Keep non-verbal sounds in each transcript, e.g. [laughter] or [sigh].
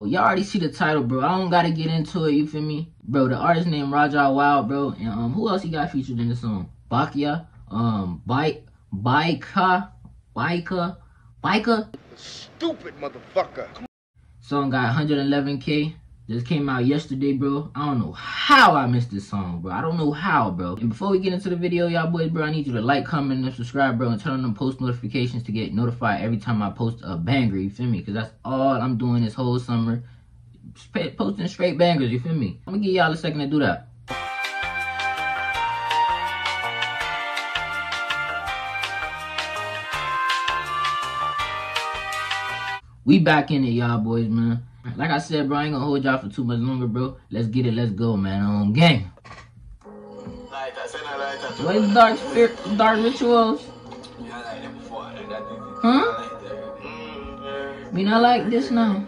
Well, y'all already see the title, bro. I don't gotta get into it, you feel me? Bro, the artist named RajahWild, bro. And um, who else he got featured in the song? Bakia, um, Bike, Bika, Bika, Bika. Stupid motherfucker. Song got 111k. Just came out yesterday, bro. I don't know how I missed this song, bro. I don't know how, bro. And before we get into the video, y'all boys, bro, I need you to like, comment, and subscribe, bro, and turn on them post notifications to get notified every time I post a banger, you feel me? Because that's all I'm doing this whole summer. Posting straight bangers, you feel me? I'm gonna give y'all a second to do that. We back in it, y'all boys, man. Like I said, bro, I ain't gonna hold y'all for too much longer, bro. Let's get it, let's go, man. On game. Where's dark spirit, dark rituals? Huh? Me not like this now.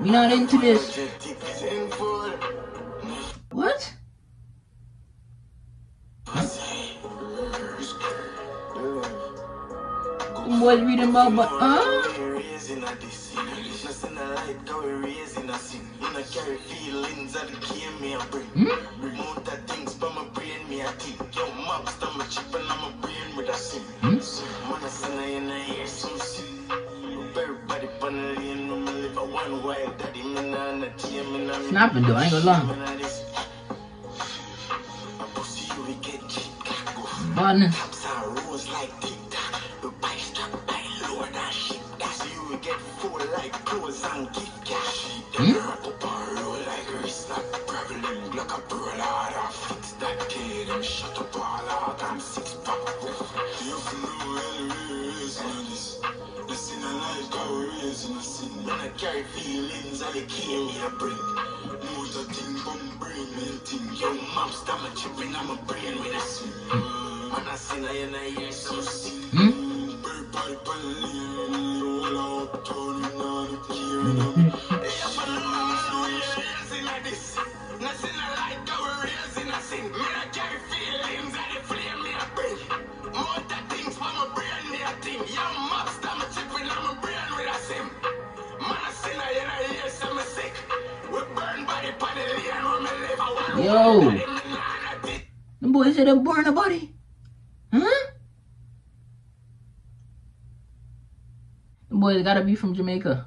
Me not into this. What? Boys reading about, but huh? Carry feelings of the game me I bring. Hmm? Remote that things but my brain me I think. Yo, maps that my chip and I'm a brain with a sim. Hmm? I sing I and I hear some sin. Everybody pon the lane, no me live a one wild daddy, me nah na team, me nah me. Snapping though, I ain't gonna lie. Bun. Rose like the struck by Lord and shit. So you will get full like clothes and gift cash. Hmm? Carry feelings and they kill me a bring. Most of thing from brain melting. Young mom stomach chipping, I'm a brain with a sin. Man, I sing, I and I hear some sing. Bird body paneling, roll out, turning on the gear. Hey, I'm Yo. Them boys said they burn a body. Huh? Them boys gotta be from Jamaica.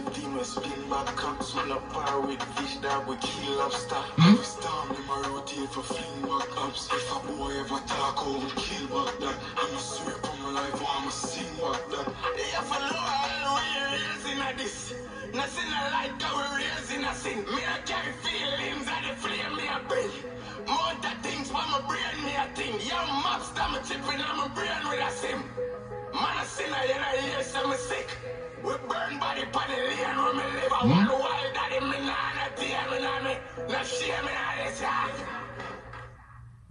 spin back cocks when a par with fish that we kill lobster. Mm? Every storm them a rotate for fling back ups. If a boy ever talk we kill back that. I'm a swear for my life, I'm a sing back that. Yeah, follow all we raising at this. Nothing I like how we raising a sin. Me I carry feelings and the flame me a bring. More the things for my brain me a thing. Young that me chipping on my brain with a sim. Man a sinner, you know, hear some sick. We burn the.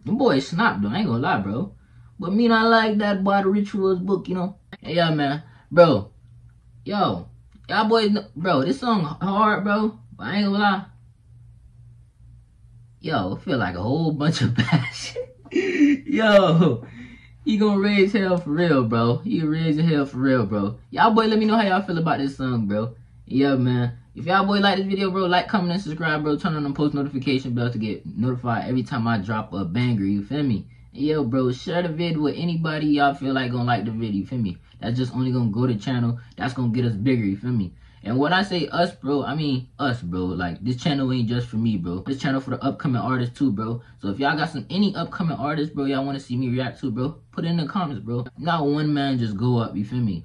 Them boys snap though, I ain't gonna lie, bro. But me not like that body rituals book, you know. Hey, yeah, man. Bro. Yo. Y'all boys, bro, this song hard, bro. But I ain't gonna lie. Yo, I feel like a whole bunch of [laughs] passion. Yo. He gonna raise hell for real, bro. He raise hell for real, bro. Y'all boy, let me know how y'all feel about this song, bro. Yeah, man. If y'all boy like this video, bro, like, comment, and subscribe, bro. Turn on the post notification bell to get notified every time I drop a banger, you feel me? Yo, bro, share the video with anybody y'all feel like gonna like the video, you feel me? That's just only gonna go to channel. That's gonna get us bigger, you feel me? And when I say us, bro, I mean us, bro. Like, this channel ain't just for me, bro. This channel for the upcoming artists, too, bro. So if y'all got some any upcoming artists, bro, y'all want to see me react to, bro, put in the comments, bro. Not one man just go up, you feel me?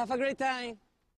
Have a great time.